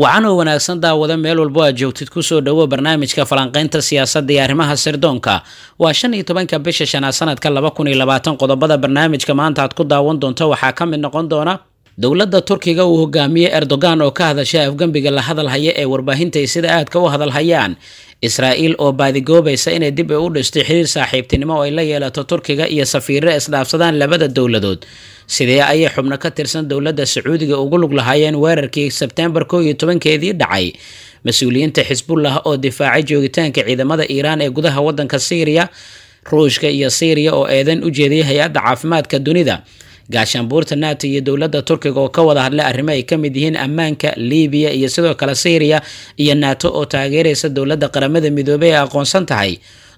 wacan oo wanaagsan daawada meel walbo aad joogtid ku soo dhowo barnaamijka falanqaynta siyaasadda iyo arrimaha sirdoonka. Waa shan iyo tobanka bisha shanaad sanadka laba kun iyo labaatan. Qodobada barnaamijka maanta aad ku daawan doonto waxaa ka mid noqon doona dowladda turkiga uu hogaamiyey erdogan oo ka hadashay afgembiga la hadalhaya ee warbaahinta sida aadka u hadalhayaan. Israa'iil oo baadigoobaysa inay dib u dhistay xiriir saaxiibtinimo oo ay la yeelato turkiga iyo safiirre isdhaafsadaan labada dowladood sidee ayay xubno ka tirsan dowladda sacuudiga ugu lug lahaayeen weerarkii sebtembar koo iyo tobankeedii dhacay? Mas'uuliyiinta xisbullah oo difaacay joogitaanka ciidamada iiraan ee gudaha waddanka syriya ruushka iyo syriya oo eedan u jeediyay hay'adda caafimaadka dunida. Gaashaanbuurta nato iyo dowladda turkiga oo ka wada hadlay arrimo ay ka mid yihiin ammaanka libiya iyo sidoo kale syriya iyo nato oo taageeraysa dowladda qaramada midoobey ee aqoonsan tahay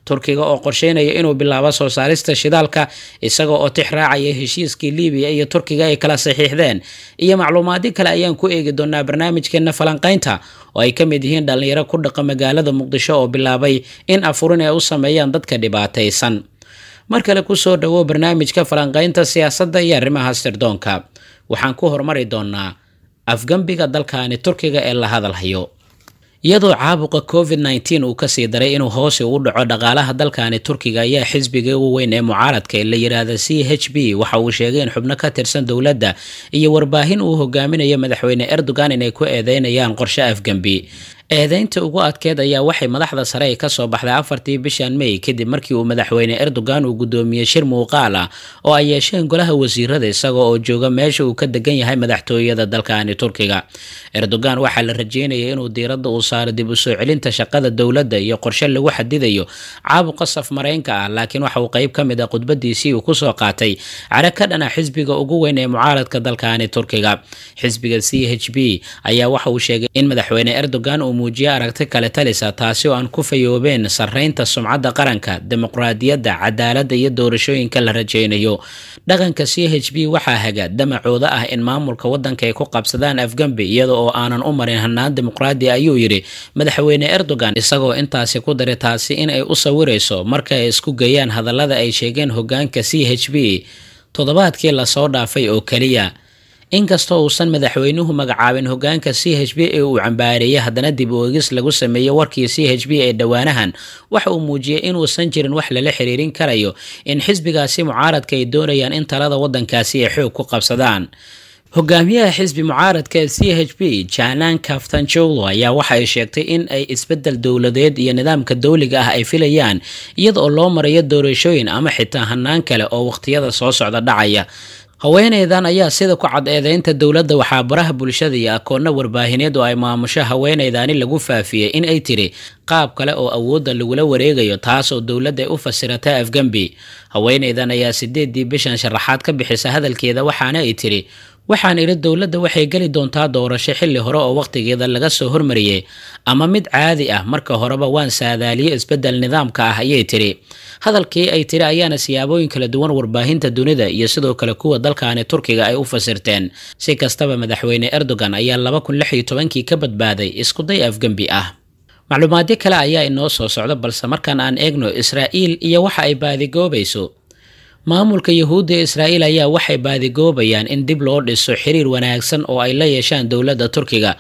turkiga oo qorsheynaya inuu bilaabo soo saarista shidaalka isaga oo tix raacaya heshiiskii libiya iyo turkiga ay kala saxiixdeen. Iyo macluumaadyo kale ayaan ku eegi doonaa barnaamijkeena falanqaynta oo ay ka mid yihiin dhallinyaro ku dhaqa magaalada muqdisho oo bilaabay in afurin ay u sameeyaan dadka dhibaataysan. Mar kale ku soo dhowo barnaamijka falanqaynta siyaasadda iyo arrimaha sirdoonka. Waxaan ku horumari doonaa afgembiga dalkani turkiga ee la hadalhayo iyadoo caabuqa covid nteen uu ka sii daray inuu hoose u dhaco dhaqaalaha dalkani turkiga ayaa xisbiga ugu weyn ee mucaaradka ee la yidhaahda c h b. Waxa uu sheegay in xubno ka tirsan dowladda iyo warbaahin uu hogaaminayo madaxweyne erdogan inay ku eedeynayaan qorshe afgembi eedeynta ugu adkeed ayaa waxay madaxda sare ay ka soo baxday afartii bishan may kadib markii uu madaxweyne erdogan uu gudoomiyey shir muuqaal ah oo ay yeesheen golaha wasiirada isaga oo jooga meesha uu ka degan yahay madaxtooyada dalkani turkiga. Erdogan waxaa la rajeynaya inuu diiradda uu saaro dib u soo celinta shaqada dowladda iyo qorshe lagu xadidayo caabuqa safmareynka ah laakiin waxa uu qeyb ka mid ah khudbadiisii uu ku soo qaatay cara ka dhana xisbiga ugu weyn ee mucaaradka dalkani turkiga. Xisbiga c h b ayaa waxa uu sheegay in madaxweyne erdogan uu muujiye aragti kale talisa taasi oo aan ku fayoobeen sarreynta sumcadda qaranka dimuqraadiyadda cadaaladda iyo doorashooyinka la rajaynayo dhaqanka c h b waxaa haga damacooda ah in maamulka waddanka ay ku qabsadaan afgembi iyada oo aanan u marin hanaan dimuqraadi ayuu yidhi madaxweyne erdogan isagoo intaasi ku daray taasi in ay u sawirayso marka ay isku geeyaan hadallada ay sheegeen hogaanka c h b. Toddobaadkii la soo dhaafay oo keliya inkastoo uusan madaxweynuhu magacaabin hogaanka c h b ee uu cambaareeyey haddana dib u eegis lagu sameeyey warkii c h b ee dhowaanahan waxa uu muujiyey inuusan jirin wax lala xiriirin karayo in xisbigaasi mucaaradka ay doonayaan in talada waddankaasi ay xoog ku qabsadaan. Hogaamiyaha xisbi mucaaradka c h b janan kaftanjolo ayaa waxa ay sheegtay in ay isbeddel dowladeed iyo nidaamka dowliga ah ay filayaan iyada oo loo marayo doorashooyin ama xitaa hanaan kale oo waqtiyada soo socda dhacaya haweeneydan ayaa sida ku cad eedeynta dowladda waxaa baraha bulshada iyo akoonna warbaahineed oo ay maamusho haweeneydani lagu faafiyey in ay tiri qaab kale oo awoodda lagula wareegayo taas oo dowladda ay u fasirata afgembi haweeneydan ayaa sideedii bishan sharaxaad ka bixisa hadalkeeda waxaana ay tiri waxaan idhi dowladda waxay geli doontaa doorasho xilli hore oo wakhtigeeda laga soo hormariyey ama mid caadi ah marka horeba waan saadaaliyo isbeddel nidaamka ah ayay tiri hadalkii ay tiri ayaana siyaabooyin kala duwan warbaahinta dunida iyo sidoo kale kuwa dalkani turkiga ay u fasirteen. Si kastaba madaxweyne erdogan ayaa laba kun lix iyo tobankii ka badbaaday iskuday afgembi ah. Macluumaadyo kale ayaa inoo soo socda balse markaan aan eegno israa'iil iyo waxa ay baadigoobayso maamulka yahuudda ee israa'iil ayaa waxay baadigoobayaan in dib loo dhiso xiriir wanaagsan oo ay la yeeshaan dowladda turkiga.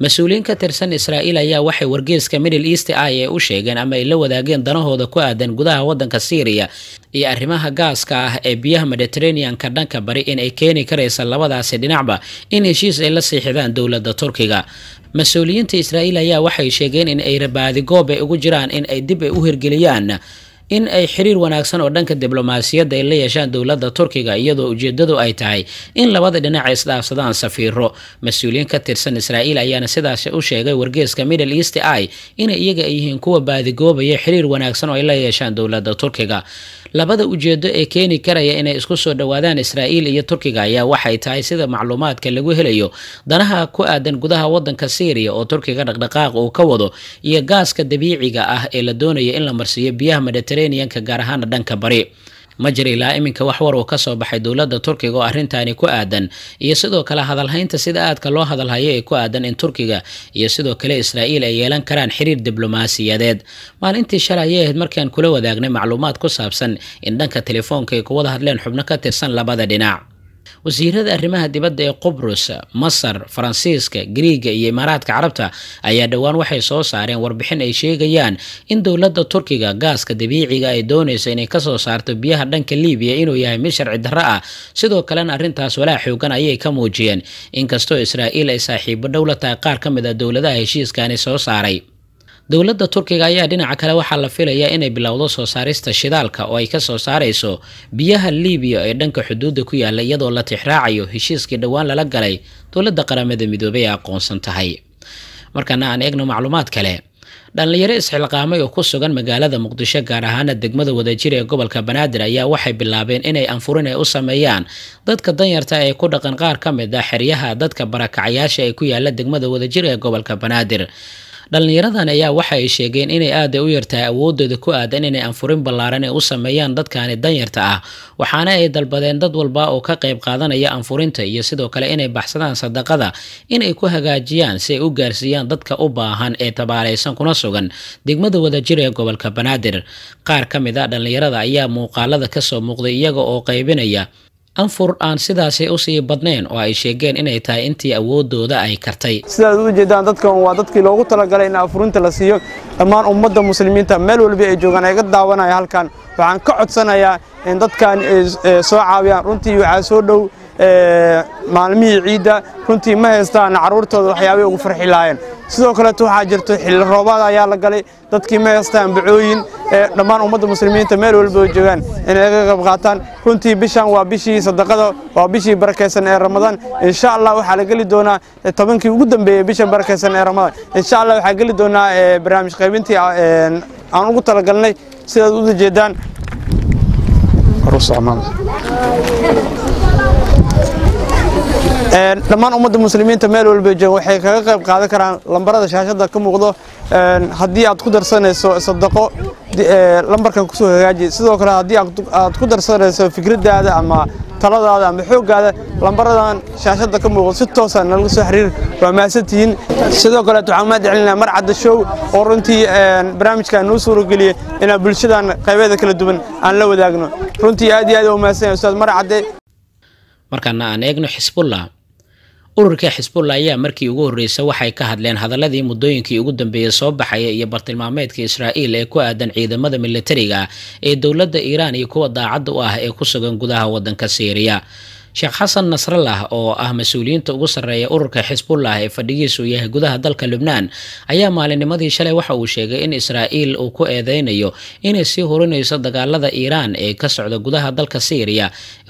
Mas'uuliyiin ka tirsan israa'iil ayaa waxay wargeeska middle east i ee u sheegeen ama ay la wadaageen danahooda ku aadan gudaha waddanka syriya iyo arrimaha gaaska ah ee biyaha mediterranean-ka dhanka bari in ay keeni karaysa labadaasi dhinacba in heshiis ay la siixidaan dowladda turkiga. Mas'uuliyiinta israa'iil ayaa waxay sheegeen in ay baadigoob ay ugu jiraan in ay dib ay u hirgeliyaan in ay xiriir wanaagsan oo dhanka diblomaasiyadda ay la yeeshaan dowladda turkiga iyadoo ujeedadu ay tahay in labada dhinac ay isdhaafsadaan safiiro mas'uuliyiin ka tirsan israa'iil ayaana sidaas u sheegay wargeeska middle east i inay iyaga ay yihiin kuwa baadigoobaya xiriir wanaagsan oo ay la yeeshaan dowladda turkiga labada ujeedo ee keeni karaya inay isku soo dhowaadaan israa'iil iyo turkiga ayaa waxay tahay sida macluumaadka lagu helayo danaha ku aadan gudaha waddanka syriya oo turkiga dhaqdhaqaaq uu ka wado iyo gaaska dabiiciga ah ee la doonaya in la marsiiyo biyaha mediterranean-ka gaar ahaana dhanka bari ma jira ilaa iminka wax war uu ka soo baxay dowladda turkiga oo arrintaani ku aadan. Iyo sidoo kale hadalhaynta sida aadka loo hadalhayo ee ku aadan in turkiga iyo sidoo kale israa'iil ay yeelan karaan xiriir diblomaasiyadeed. Maalintii shalay ayay ahayd markaan kula wadaagnay macluumaad ku saabsan in dhanka telefoonka ay ku wada hadleen xubno ka tirsan labada dhinac wasiirada arrimaha dibadda ee qubrus masar faransiiska griiga iyo imaaraadka carabta ayaa dhowaan waxay soo saareen warbixin ay sheegayaan in dowladda turkiga gaaska dabiiciga ay doonayso inay ka soo saarto biyaha dhanka libiya inuu yahay mid sharci darro ah. Sidoo kalena arrintaas walaa xoogan ayay ka muujiyeen. Inkastoo israa'iil ay saaxiibo dhow la tahay qaar ka mid a dowladaha heshiiskani soo saaray dowladda turkiga ayaa dhinaca kale waxaa la filayaa inay bilowdo soo saarista shidaalka oo ay ka soo saarayso biyaha libiya ee dhanka xuduudda ku yaalla iyadoo la tixraacayo heshiiskii dhowaan lala galay dowladda qaramada midoobay ee aqoonsan tahay. Markana aan eegno macluumaad kale dhallinyaro isxilqaamay oo ku sugan magaalada muqdisho gaar ahaana degmada wadajir ee gobolka banaadir ayaa waxay bilaabeen inay anfurin ay u sameeyaan dadka danyarta ee ku dhaqan qaar ka mid ah xeryaha dadka barakacayaasha ee ku yaalla degmada wadajir ee gobolka banaadir dhallinyaradan ayaa waxa ay sheegeen inay aada u yartahay awoodooda ku aadan inay anfurin ballaaran ay u sameeyaan dadkaani danyarta ah waxaana ay dalbadeen dad walba oo ka qayb qaadanaya anfurinta iyo sidoo kale inay baxsadaan sadaqada inay ku hagaajiyaan si ay u gaarsiiyaan dadka u baahan ee tabaalaysan kuna sugan. Degmada wadajir ee gobolka banaadir qaar ka mid a dhallinyarada ayaa muuqaalada ka soo muuqday iyaga oo qaybinaya anfur aan sidaasi u sii badnayn oo ay sheegeen inay tahay intii awoodooda ay kartay. Sidaad u jeedaan dadkan waa dadkii loogu talagalay in afurinta la siiyo. Dhammaan ummadda muslimiinta meel walba ay joogaan ay ga daawanaya halkan. Waxaan ka codsanayaa in dadkan soo caawiyaan runtii waxaa soo dhow maalmihii ciidda runtii ma haystaan carruurtooda waxyaabay ugu farxi lahaayeen. Sidoo kaleeto waxaa jirto xilli roobaad ayaa la galay. Dadkii ma haystaan bacooyin dhammaan ummadda muslimiinta meel walba oo joogaan inay ka qayb qaataan. Runtii bishan waa bishii sadaqada waa bishii barakaysan ee ramadaan insha allah waxaa la geli doonaa tobankii ugu dambeeyey bisha barakaysan ee ramadaan insha allah waxaa geli doonaa barnaamij qaybintii aan ugu talagalnay sidaad u jeedaan dhammaan ummadda muslimiinta meel walba jooga waxay kaga qayb qaadan karaan lambarada shaashada ka muuqdo. Haddii aad ku darsanayso sadaqo lambarkan ku soo hagaaji. Sidoo kale haddii aad ku darsanayso fikradaada ama taladaada ama xooggaada lambaradan shaashada ka muuqdo si toosa nalaga soo xiriir waa mahadsantihiin. Sidoo kaleet waxaan celinaa mar cadda show oo runtii barnaamijkan noo suurageliyey inaan bulshadan qaybeeda kala duwan aan la wadaagno. Runtii aad iyo aad u mahadsan ustaad mar cadde. Markaana aan eegno xisbullah ururka xisbullah ayaa markii ugu horreysay waxay ka hadleen hadaladii muddooyinkii ugu dambeeyey soo baxaya iyo bartilmaameedka israa'iil ee ku aadan ciidamada militariga ee dowladda iiraan iyo kuwa daacadda u ah ee ku sugan gudaha waddanka siiriya sheekh xasan nasrallah oo ah mas'uuliyiinta ugu sarreeya ururka xisbullah ee fadhigiisu yahay gudaha dalka lubnaan ayaa maalinnimadii shalay waxa uu sheegay in israa'iil uu ku eedeynayo inay sii hurinayso dagaalada iiraan ee ka socda gudaha dalka siiriya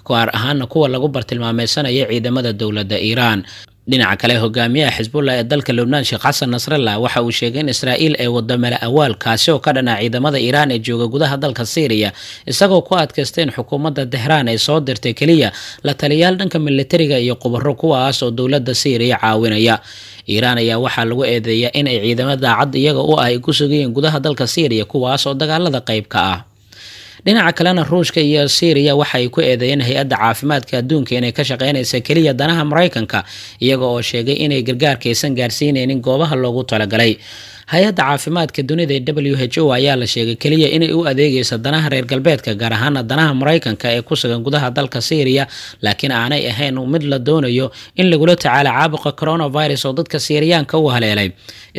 gaar ahaana kuwa lagu bartilmaameysanayo ciidamada dowladda iiraan dhinaca kale hogaamiyaha xisbullah ee dalka lubnaan sheekh xasan nasrallah waxa uu sheegay in israa'iil ay wado mala awaal kaasi oo ka dhana ciidamada iiraan ee jooga gudaha dalka siiriya isagoo ku adkaysta in xukuumadda tehraan ay soo dirtay keliya la taliyaal dhanka militariga iyo qubaro kuwaas oo dowladda siiriya caawinaya. Iiraan ayaa waxaa lagu eedeeyaa in ay ciidamo daacad iyaga u ah ay ku sugayeen gudaha dalka siiriya kuwaas oo dagaalada qayb ka ah dhinaca kalena ruushka iyo syriya waxa ay ku eedeeyeen hay'adda caafimaadka adduunka inay ka shaqeynaysa keliya danaha maraykanka iyaga oo sheegay inay gargaarkaysan gaarsiinaynin goobaha loogu talagalay. Hay'adda caafimaadka dunida ee w h o ayaa la sheegay keliya inay u adeegaysa danaha reer galbeedka gaar ahaana danaha maraykanka ee ku sugan gudaha dalka syriya laakiin aanay ahayn mid la doonayo in lagula tacaalo caabuqa coronavirus oo dadka siiriyaanka u haleelay.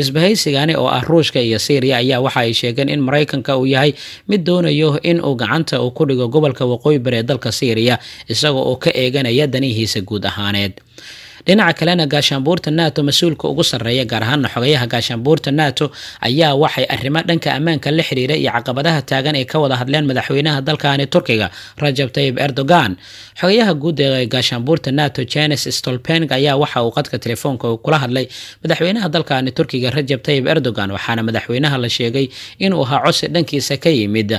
Isbahaysigani oo ah ruushka iyo syriya ayaa waxa ay sheegeen in maraykanka uu yahay mid doonayo in uu gacanta uu ku dhigo gobolka waqooyi bari ee dalka syriya isaga oo ka eeganaya danihiisa guud ahaaneed dhinaca kalena gaashaanbuurta nato mas'uulka ugu sarreeya gaar ahaana xogayaha gaashaanbuurta nato ayaa waxay arrimo dhanka ammaanka la xiriira iyo caqabadaha taagan ay ka wada hadleen madaxweynaha dalkani turkiga rajab tayib erdogan. Xogayaha guud ee gaashaanbuurta nato janes stolpeng ayaa waxa uu qadka telefoonka kula hadlay madaxweynaha dalkani turkiga rajab tayib erdogan waxaana madaxweynaha la sheegay inuu ahaa cosi dhankiisa ka yimid.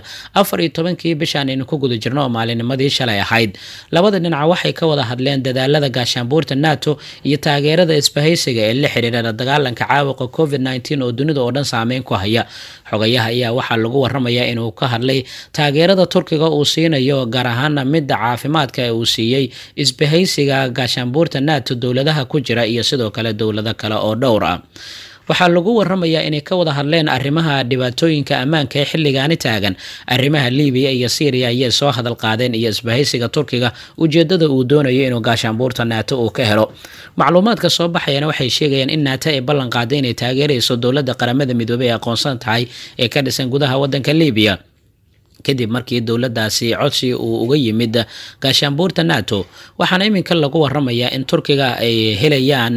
Afar iyo tobankii bishaan aynu ku guda jirno maalinimadii shalay ahayd. Labada dhinac waxay ka wada hadleen dadaalada gaashaanbuurta nato iyo taageerada isbahaysiga ee la xiriira la dagaalanka caabuqa covid nteen oo dunida oo dhan saameyn ku haya. Xogayaha ayaa waxaa lagu waramayaa inuu ka hadlay taageerada turkiga uu siinayo gaar ahaana midda caafimaadka ee uu siiyey isbahaysiga gaashaanbuurta nato dowladaha ku jira iyo sidoo kale dowlado kale oo dhowr ah waxaa lagu waramayaa inay ka wada hadleen arrimaha dhibaatooyinka ammaanka ee xilligaani taagan. Arrimaha libiya iyo syriya ayay soo hadal qaadeen iyo isbahaysiga turkiga. Ujeedada uu doonayo inuu gaashaanbuurta naato uu ka helo. Macluumaadka soo baxayana waxay sheegayaan in naato ay ballan qaaday inay taageerayso dowladda qaramada midoobey ee aqoonsan tahay ee ka dhisan gudaha wadanka libiya kadib markii dowladaasi codsi uu uga yimid gaashaanbuurta nato waxaana iminka lagu waramayaa in turkiga ay helayaan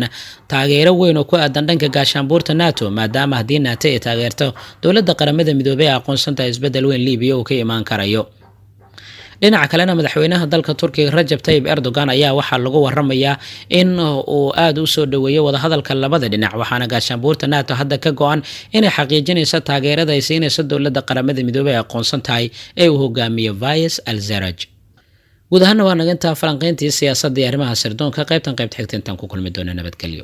taageero weyn oo ku aadan dhanka gaashaanbuurta nato maadaama haddii nato ay taageerto dowladda qaramada midoobey ee aqoonsantaha isbeddel weyn libiya uu ka imaan karayo dhinaca kalena madaxweynaha dalka turkiga rajab tayib erdogan ayaa waxaa lagu waramayaa in uu aada u soo dhoweeyey wadahadalka labada dhinac waxaana gaashaanbuurta nato hadda ka go-an inay xaqiijinayso taageerada ay siinayso dowladda qaramada midoobey ee aqoonsan tahay ee uu hogaamiyo vias al zaraj guud ahaana waa naga intaa falanqeyntii siyaasadda iyo arrimaha sirdoonka qaybtan qaybta xigta intaan ku kulmi doona nabadgelyo